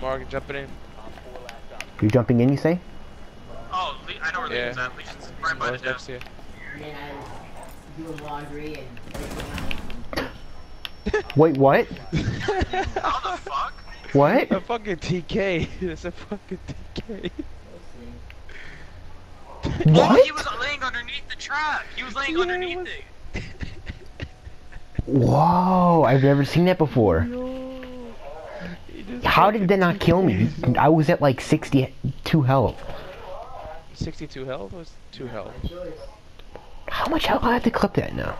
Mark jumping in. You're jumping in, you say? Oh, Le I know where Yeah. Legion's at. Legion's right by the Mark's gym. next to you. And then I was doing laundry and everything else. Wait, what? How the fuck? What? A fucking TK. It's a fucking TK. Oh, What? he was laying underneath the trap. He was laying Yeah, underneath what- it. Whoa, I've never seen that before. How did that not kill me? I was at like 62 health. 62 health was 2 health. How much health I have to clip that now?